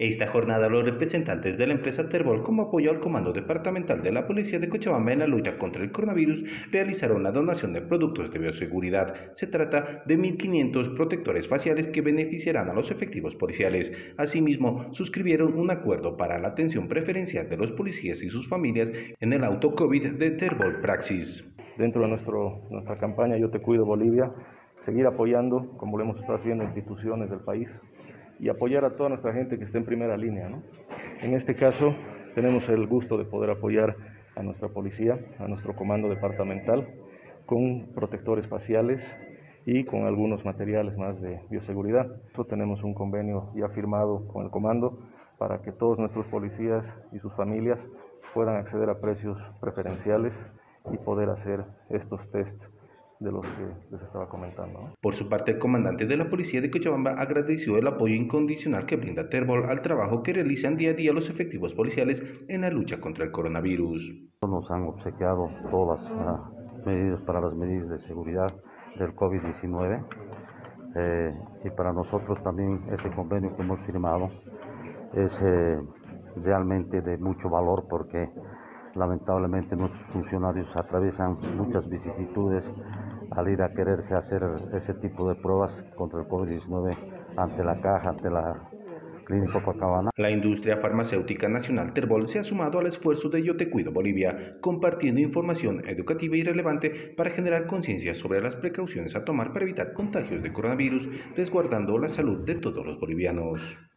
Esta jornada los representantes de la empresa Terbol como apoyo al Comando Departamental de la Policía de Cochabamba en la lucha contra el coronavirus realizaron la donación de productos de bioseguridad. Se trata de 1.500 protectores faciales que beneficiarán a los efectivos policiales. Asimismo, suscribieron un acuerdo para la atención preferencial de los policías y sus familias en el auto COVID de Terbol Praxis. Dentro de nuestra campaña Yo Te Cuido Bolivia, seguir apoyando, como lo hemos estado haciendo, instituciones del país y apoyar a toda nuestra gente que está en primera línea. ¿no? En este caso, tenemos el gusto de poder apoyar a nuestra policía, a nuestro comando departamental, con protectores faciales y con algunos materiales más de bioseguridad. tenemos un convenio ya firmado con el comando para que todos nuestros policías y sus familias puedan acceder a precios preferenciales y poder hacer estos tests de los que les estaba comentando. Por su parte, el comandante de la Policía de Cochabamba agradeció el apoyo incondicional que brinda Terbol al trabajo que realizan día a día los efectivos policiales en la lucha contra el coronavirus. Nos han obsequiado todas las medidas para las medidas de seguridad del COVID-19 eh, y para nosotros también este convenio que hemos firmado es eh, realmente de mucho valor porque lamentablemente nuestros funcionarios atraviesan muchas vicisitudes al ir a quererse hacer ese tipo de pruebas contra el COVID-19 ante la caja, ante la Clínica Copacabana. La industria farmacéutica nacional Terbol se ha sumado al esfuerzo de Yo Te Cuido Bolivia, compartiendo información educativa y relevante para generar conciencia sobre las precauciones a tomar para evitar contagios de coronavirus, resguardando la salud de todos los bolivianos.